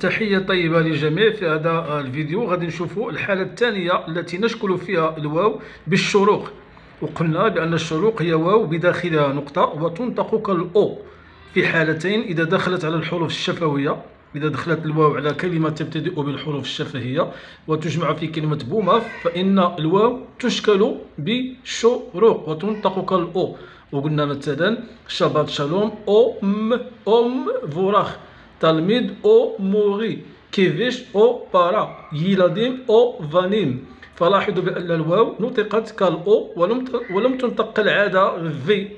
تحية طيبة للجميع في هذا الفيديو. غادي نشوفوا الحالة الثانية التي نشكل فيها الواو بالشروق. وقلنا بأن الشروق هي واو بداخلها نقطة وتنطق كالأو في حالتين. إذا دخلت على الحروف الشفوية إذا دخلت الواو على كلمة تبتدئ بالحروف الشفهية وتجمع في كلمة بوماف فإن الواو تشكل بشروق وتنطق كالأو وقلنا مثلا شبات شالوم أم أم فوراخ تلميذ أو موري كيفيش أو بارا يلاديم أو فانيم فلاحظوا بأن الواو نطقت كالأو ولم ولم تنطق كالعادة في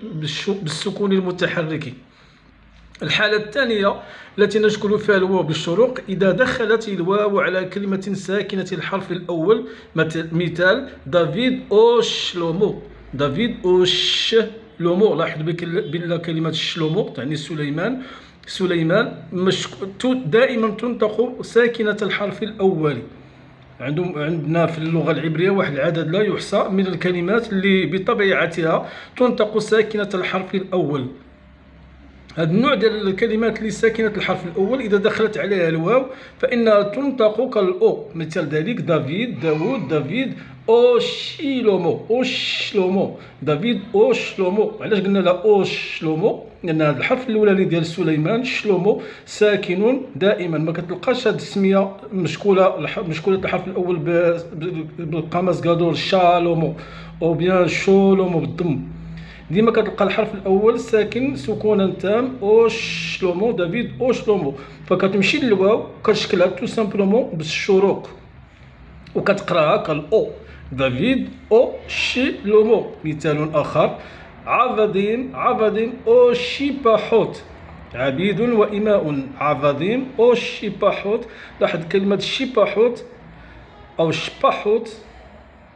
بالسكون المتحرك الحالة الثانية التي نشكل فيها الواو بالشروق إذا دخلت الواو على كلمة ساكنة الحرف الأول مثال دافيد أو شلومو دافيد أو شلومو لاحظ بأن كلمة شلومو تعني سليمان سليمان دائما تنطق ساكنة الحرف الأولي عندهم عندنا في اللغة العبرية واحد العدد لا يحصى من الكلمات اللي بطبيعتها تنطق ساكنة الحرف الأول هذا النوع ديال الكلمات اللي ساكنة الحرف الأول إذا دخلت عليها الواو فإنها تنطق كالأو مثل ذلك دافيد داوود دافيد أوشيلومو أوشلومو دافيد أوشلومو علاش قلنا لا أوشلومو لأن هذا الحرف الأولاني ديال سليمان شلومو ساكن دائما. ما كتلقاش هذه السمية مشكولة مشكولة الحرف الأول بالقاموس كادور شالومو أو بيان شولومو بالضم. ديما كتلقى الحرف الأول ساكن سكونا تام أو شلومو دافيد أو شلومو. فكتمشي للواو كتشكلها تو سامبلومون بالشروق. وكتقراها كالأو. דוד ושלמה. مثال آخر. עבדים עבדים ושפחות. عبيد وإماء. עבדים ושפחות. لاحظ كلمة שפחות ושפחות.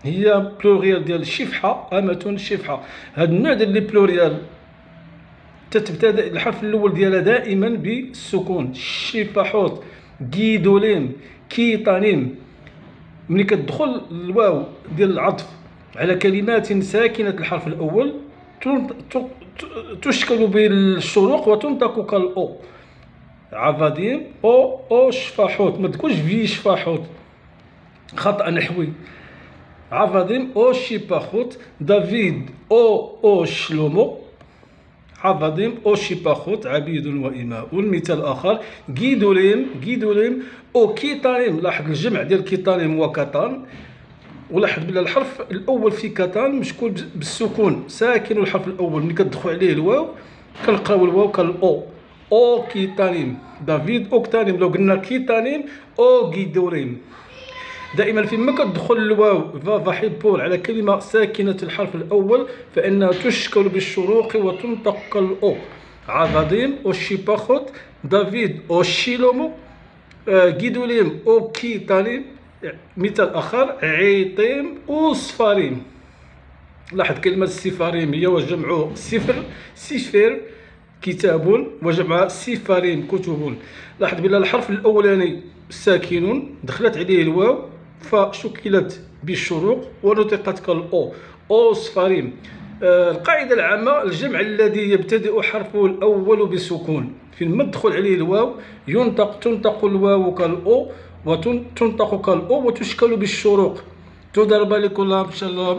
هي pluriel ديال שפחה أمة שפחה. هاد النوع ديال les pluriels تتبتدأ الحرف الأول ديالها دائما بالسكون. שפחות كيدولين كيطانين ملي كتدخل الواو ديال العطف على كلمات ساكنة الحرف الأول تشكل بالشروق وتنطق كالأو. عفادين أو أو شفاحوت. ما تقولش في شفاحوت. خطأ نحوي. أو شيباخوت دافيد أو أو شلومو عفاديم أو شيباخوت عبيد وإماء مثال آخر جيدوليم جيدوليم أو كيتانيم لاحظ الجمع ديال كيتانيم وكاتان ولاحظ بلي الحرف الأول في كاتان مشكول بالسكون ساكن الحرف الأول ملي كتدخل عليه الواو كنلقاو الواو كالاو أو كيتانيم دافيد اوكتانيم لو قلنا كيتانيم أو غيدوريم دائما فيما كتدخل الواو فافا حيبول على كلمة ساكنة الحرف الأول فإنها تشكل بالشروق وتنطق كالأو عظاديم أو شيباخوت دافيد أو شيلومو جيدوليم أو كيتانيم مثال آخر عيطيم أو صفاريم لاحظ كلمة سفاريم هي وجمع سفر سفر كتاب وجمع سفارين كتب لاحظ بلا الحرف الأولاني ساكن دخلت عليه الواو. فشكلت بالشروق ونطقت كالأو. أو صفاريم آه القاعدة العامة الجمع الذي يبتدئ حرفه الأول بسكون. في المدخل عليه الواو ينطق تنطق الواو كالأو وتنطق كالأو وتشكل بالشروق. تضرب لكل شاء الله